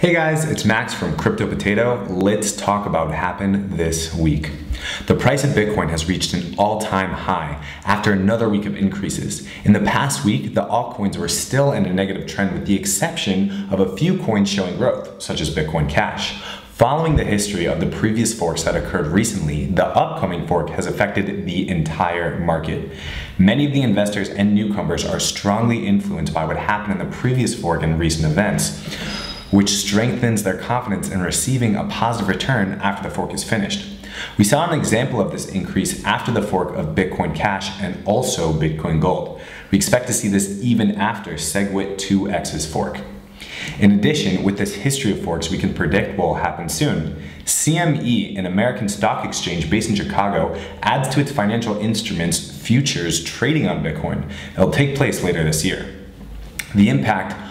Hey guys, it's Max from CryptoPotato. Let's talk about what happened this week. The price of Bitcoin has reached an all-time high after another week of increases. In the past week, the altcoins were still in a negative trend with the exception of a few coins showing growth, such as Bitcoin Cash. Following the history of the previous forks that occurred recently, the upcoming fork has affected the entire market. Many of the investors and newcomers are strongly influenced by what happened in the previous fork and recent events which strengthens their confidence in receiving a positive return after the fork is finished. We saw an example of this increase after the fork of Bitcoin Cash and also Bitcoin Gold. We expect to see this even after SegWit 2x's fork. In addition, with this history of forks, we can predict what will happen soon. CME, an American stock exchange based in Chicago, adds to its financial instruments futures trading on Bitcoin. It'll take place later this year. The impact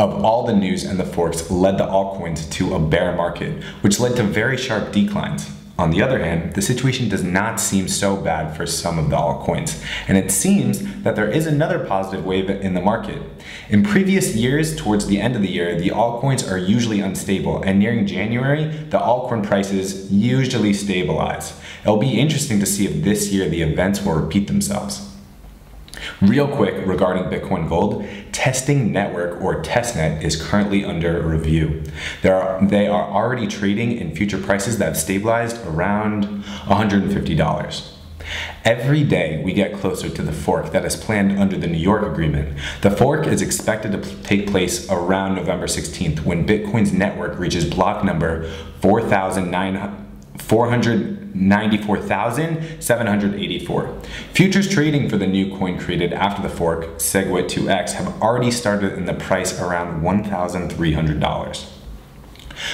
of all the news and the forks led the altcoins to a bear market, which led to very sharp declines. On the other hand, the situation does not seem so bad for some of the altcoins, and it seems that there is another positive wave in the market. In previous years, towards the end of the year, the altcoins are usually unstable, and nearing January, the altcoin prices usually stabilize. It'll be interesting to see if this year the events will repeat themselves. Real quick regarding Bitcoin Gold, Testing Network or testnet is currently under review. There Are, they are already trading in future prices that have stabilized around $150. Every day we get closer to the fork that is planned under the New York agreement. The fork is expected to take place around November 16th when Bitcoin's network reaches block number 4,900. 494,784. Futures trading for the new coin created after the fork, SegWit2x, have already started in the price around $1,300.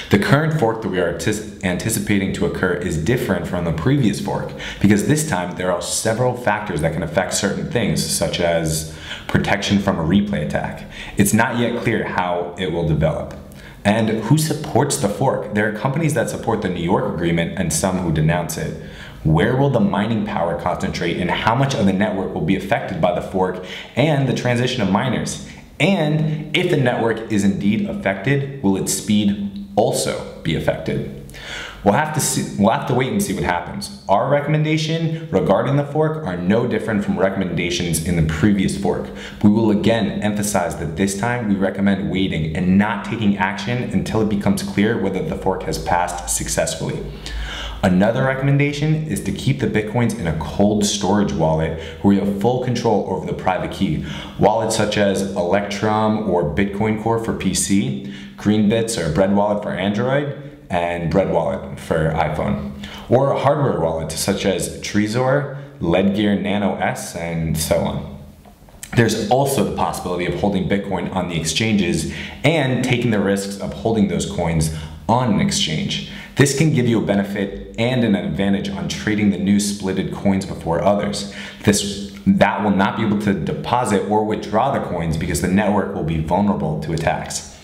The current fork that we are anticipating to occur is different from the previous fork because this time there are several factors that can affect certain things, such as protection from a replay attack. It's not yet clear how it will develop. And who supports the fork? There are companies that support the New York Agreement and some who denounce it. Where will the mining power concentrate and how much of the network will be affected by the fork and the transition of miners? And if the network is indeed affected, will its speed also be affected? We'll have to see, we'll have to wait and see what happens. Our recommendation regarding the fork are no different from recommendations in the previous fork. We will again emphasize that this time we recommend waiting and not taking action until it becomes clear whether the fork has passed successfully. Another recommendation is to keep the Bitcoins in a cold storage wallet where you have full control over the private key. Wallets such as Electrum or Bitcoin Core for PC, Greenbits or Bread Wallet for Android, and Bread Wallet for iPhone, or hardware wallets such as Trezor, Ledger Nano S, and so on. There's also the possibility of holding Bitcoin on the exchanges and taking the risks of holding those coins on an exchange. This can give you a benefit and an advantage on trading the new splitted coins before others. This that will not be able to deposit or withdraw the coins because the network will be vulnerable to attacks.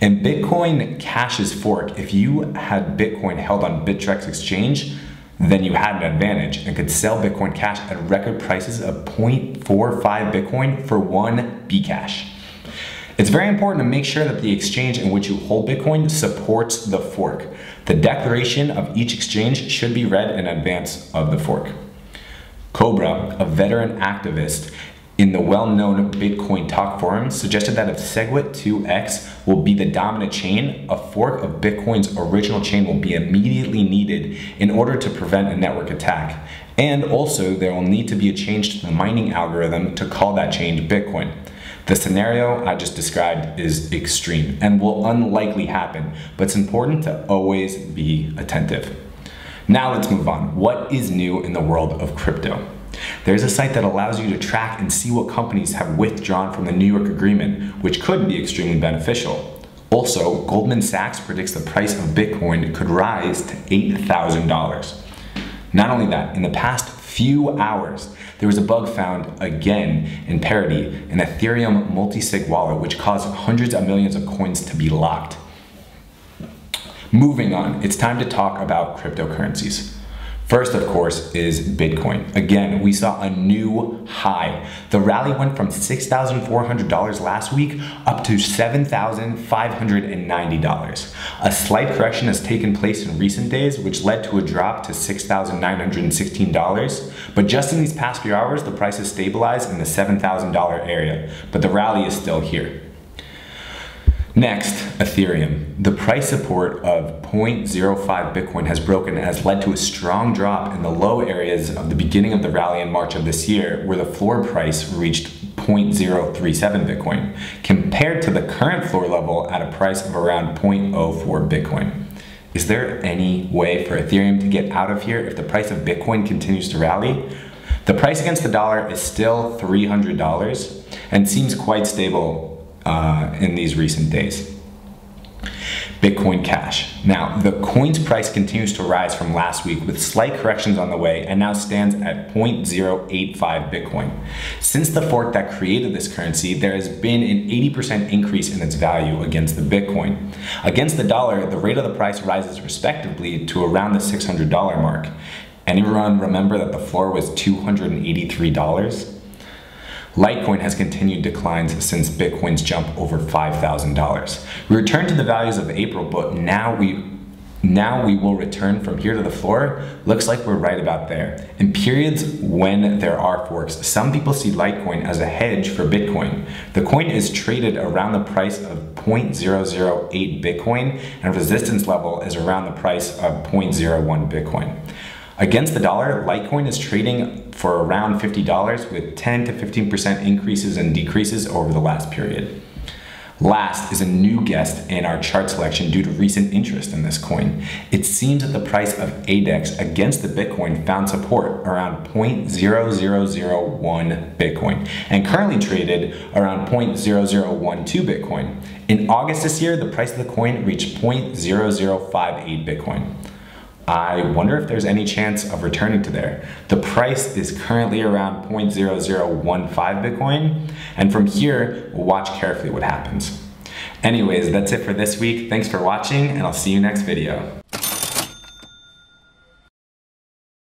And Bitcoin Cash's fork, if you had Bitcoin held on Bittrex exchange, then you had an advantage and could sell Bitcoin Cash at record prices of 0.45 Bitcoin for one Bcash. It's very important to make sure that the exchange in which you hold Bitcoin supports the fork. The declaration of each exchange should be read in advance of the fork. Cobra, a veteran activist, in the well-known Bitcoin Talk forum suggested that if SegWit2x will be the dominant chain, a fork of Bitcoin's original chain will be immediately needed in order to prevent a network attack. And also, there will need to be a change to the mining algorithm to call that change Bitcoin. The scenario I just described is extreme and will unlikely happen, but it's important to always be attentive. Now let's move on. What is new in the world of crypto? There's a site that allows you to track and see what companies have withdrawn from the New York agreement, which could be extremely beneficial. Also, Goldman Sachs predicts the price of Bitcoin could rise to $8,000. Not only that, in the past few hours, there was a bug found again in Parity, an Ethereum multi-sig wallet, which caused hundreds of millions of coins to be locked. Moving on, it's time to talk about cryptocurrencies. First, of course, is Bitcoin. Again, we saw a new high. The rally went from $6,400 last week up to $7,590. A slight correction has taken place in recent days, which led to a drop to $6,916. But just in these past few hours, the price has stabilized in the $7,000 area, but the rally is still here. Next, Ethereum. The price support of 0.05 Bitcoin has broken and has led to a strong drop in the low areas of the beginning of the rally in March of this year, where the floor price reached 0.037 Bitcoin, compared to the current floor level at a price of around 0.04 Bitcoin. Is there any way for Ethereum to get out of here if the price of Bitcoin continues to rally? The price against the dollar is still $300 and seems quite stable uh, in these recent days. Bitcoin Cash. Now, the coin's price continues to rise from last week with slight corrections on the way and now stands at 0.085 Bitcoin. Since the fork that created this currency, there has been an 80% increase in its value against the Bitcoin. Against the dollar, the rate of the price rises respectively to around the $600 mark. Anyone remember that the floor was $283? Litecoin has continued declines since Bitcoin's jump over $5,000. We returned to the values of April, but now we now we will return from here to the floor. Looks like we're right about there. In periods when there are forks, some people see Litecoin as a hedge for Bitcoin. The coin is traded around the price of 0.008 Bitcoin and resistance level is around the price of 0.01 Bitcoin. Against the dollar, Litecoin is trading for around $50 with 10 to 15% increases and decreases over the last period. Last is a new guest in our chart selection due to recent interest in this coin. It seems that the price of ADEX against the Bitcoin found support around 0.0001 Bitcoin and currently traded around 0.0012 Bitcoin. In August this year, the price of the coin reached 0.0058 Bitcoin. I wonder if there's any chance of returning to there. The price is currently around 0.0015 Bitcoin, and from here, we'll watch carefully what happens. Anyways, that's it for this week. Thanks for watching, and I'll see you next video.